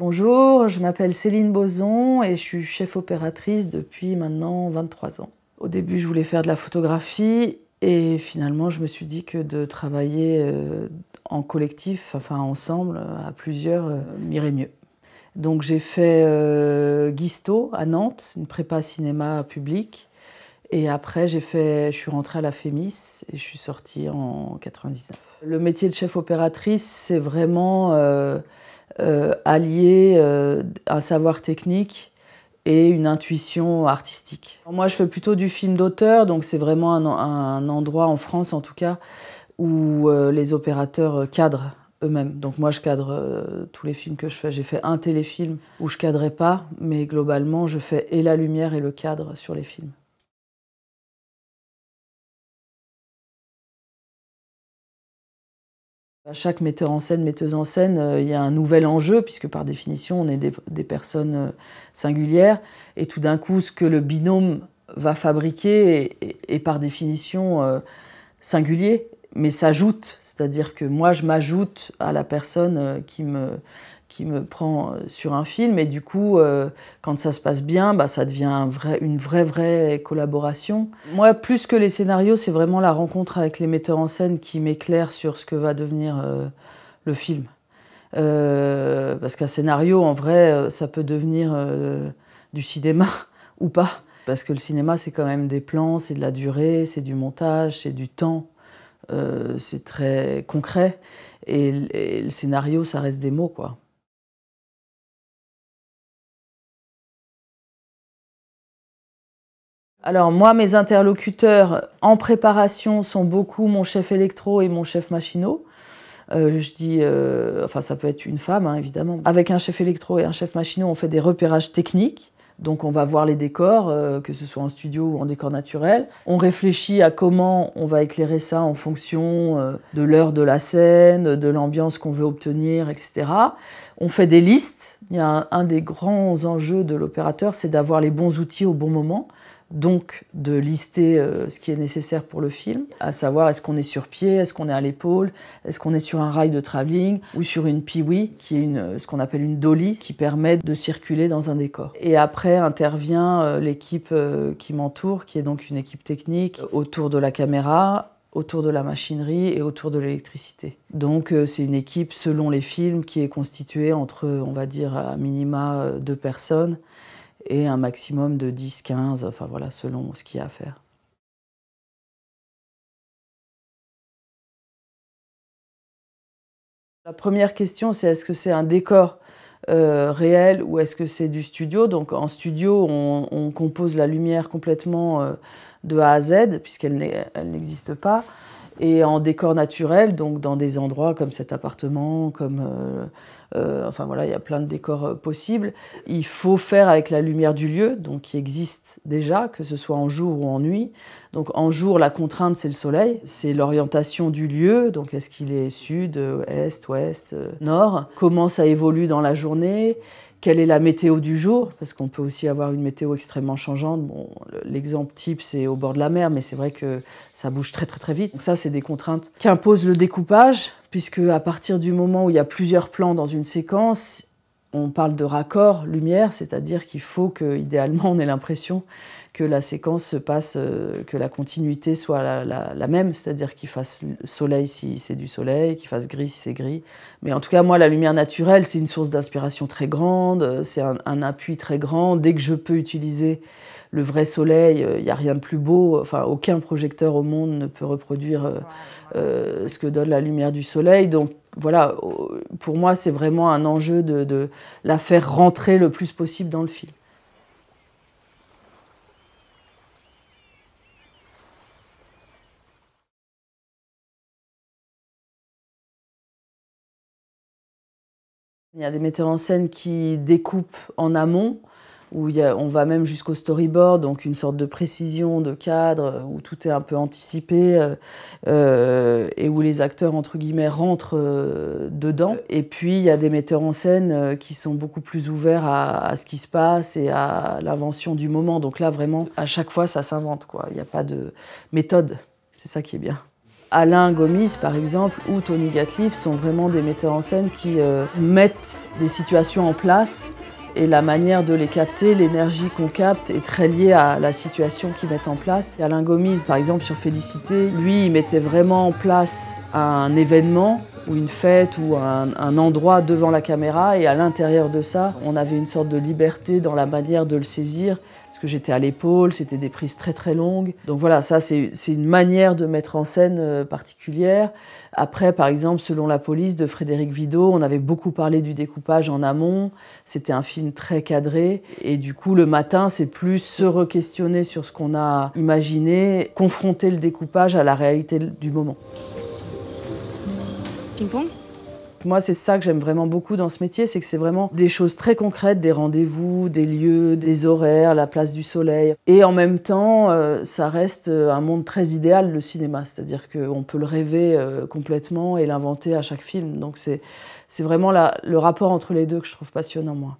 Bonjour, je m'appelle Céline Boson et je suis chef opératrice depuis maintenant 23 ans. Au début, je voulais faire de la photographie et finalement, je me suis dit que de travailler euh, en collectif, enfin ensemble, à plusieurs, euh, m'irait mieux. Donc j'ai fait euh, Guisto à Nantes, une prépa cinéma public. Et après, j'ai fait, je suis rentrée à la FEMIS et je suis sortie en 99. Le métier de chef opératrice, c'est vraiment euh, allier euh, un savoir technique et une intuition artistique. Moi, je fais plutôt du film d'auteur, donc c'est vraiment un, endroit en France, en tout cas, où euh, les opérateurs cadrent eux-mêmes. Donc moi, je cadre tous les films que je fais. J'ai fait un téléfilm où je cadrais pas, mais globalement, je fais et la lumière et le cadre sur les films. À chaque metteur en scène, metteuse en scène, euh, il y a un nouvel enjeu, puisque par définition, on est des, personnes euh, singulières. Et tout d'un coup, ce que le binôme va fabriquer est, par définition euh, singulier, mais s'ajoute. C'est-à-dire que moi, je m'ajoute à la personne qui me, qui me prend euh, sur un film. Et du coup, euh, quand ça se passe bien, bah, ça devient une vraie, vraie collaboration. Moi, plus que les scénarios, c'est vraiment la rencontre avec les metteurs en scène qui m'éclaire sur ce que va devenir euh, le film. parce qu'un scénario, en vrai, ça peut devenir du cinéma ou pas. Parce que le cinéma, c'est quand même des plans, c'est de la durée, c'est du montage, c'est du temps. c'est très concret. Et, et le scénario, ça reste des mots, quoi. Alors moi, mes interlocuteurs en préparation sont beaucoup mon chef électro et mon chef machinot. Euh, je dis, euh, enfin ça peut être une femme hein, évidemment. Avec un chef électro et un chef machinot, on fait des repérages techniques. Donc on va voir les décors, euh, que ce soit en studio ou en décor naturel. On réfléchit à comment on va éclairer ça en fonction de l'heure de la scène, de l'ambiance qu'on veut obtenir, etc. On fait des listes. Il y a un des grands enjeux de l'opérateur, c'est d'avoir les bons outils au bon moment donc de lister euh, ce qui est nécessaire pour le film, à savoir est-ce qu'on est sur pied, est-ce qu'on est à l'épaule, est-ce qu'on est sur un rail de travelling ou sur une piwi, qui est une, ce qu'on appelle une dolly, qui permet de circuler dans un décor. Et après intervient euh, l'équipe euh, qui m'entoure, qui est donc une équipe technique, autour de la caméra, autour de la machinerie et autour de l'électricité. Donc c'est une équipe selon les films qui est constituée entre, on va dire, à minima deux personnes et un maximum de 10, 15, enfin voilà, selon ce qu'il y a à faire. La première question, c'est est-ce que c'est un décor euh, réel ou est-ce que c'est du studio? Donc en studio, on, compose la lumière complètement euh, de A à Z, puisqu'elle n'existe pas. Et en décor naturel, donc dans des endroits comme cet appartement, comme euh, euh, enfin voilà, il y a plein de décors euh, possibles. Il faut faire avec la lumière du lieu, donc qui existe déjà, que ce soit en jour ou en nuit. Donc en jour, la contrainte, c'est le soleil, c'est l'orientation du lieu, donc est-ce qu'il est sud, est, ouest, nord, comment ça évolue dans la journée, quelle est la météo du jour, parce qu'on peut aussi avoir une météo extrêmement changeante. Bon, L'exemple type, c'est au bord de la mer, mais c'est vrai que ça bouge très très très vite. Donc ça, c'est des contraintes qui imposent le découpage, puisque à partir du moment où il y a plusieurs plans dans une séquence, on parle de raccord lumière, c'est-à-dire qu'il faut que, idéalement, on ait l'impression que la séquence se passe, euh, que la continuité soit la, même, c'est-à-dire qu'il fasse soleil si c'est du soleil, qu'il fasse gris si c'est gris. Mais en tout cas, moi, la lumière naturelle, c'est une source d'inspiration très grande, euh, c'est un, appui très grand. Dès que je peux utiliser le vrai soleil, euh, il n'y a rien de plus beau. Enfin, aucun projecteur au monde ne peut reproduire ce que donne la lumière du soleil. Donc voilà, pour moi, c'est vraiment un enjeu de la faire rentrer le plus possible dans le film. Il y a des metteurs en scène qui découpent en amont, où on va même jusqu'au storyboard, donc une sorte de précision de cadre, où tout est un peu anticipé, euh, euh, et où les acteurs, entre guillemets, rentrent euh, dedans. Et puis, il y a des metteurs en scène qui sont beaucoup plus ouverts à, ce qui se passe et à l'invention du moment. Donc là, vraiment, à chaque fois, ça s'invente. Il n'y a pas de méthode. C'est ça qui est bien. Alain Gomis, par exemple, ou Tony Gatliff sont vraiment des metteurs en scène qui euh, mettent des situations en place et la manière de les capter, l'énergie qu'on capte est très liée à la situation qu'ils mettent en place. Alain Gomis, par exemple, sur Félicité, lui, il mettait vraiment en place un événement ou une fête ou un, un, endroit devant la caméra et à l'intérieur de ça, on avait une sorte de liberté dans la manière de le saisir parce que j'étais à l'épaule, c'était des prises très très longues. Donc voilà, ça c'est une manière de mettre en scène euh, particulière. Après, par exemple, selon la police de Frédéric Vidot, on avait beaucoup parlé du découpage en amont. C'était un film très cadré. Et du coup, le matin, c'est plus se re-questionner sur ce qu'on a imaginé, confronter le découpage à la réalité du moment. Moi, c'est ça que j'aime vraiment beaucoup dans ce métier, c'est que c'est vraiment des choses très concrètes, des rendez-vous, des lieux, des horaires, la place du soleil. Et en même temps, euh, ça reste euh, un monde très idéal, le cinéma. C'est-à-dire qu'on peut le rêver euh, complètement et l'inventer à chaque film. Donc c'est vraiment le rapport entre les deux que je trouve passionnant, moi.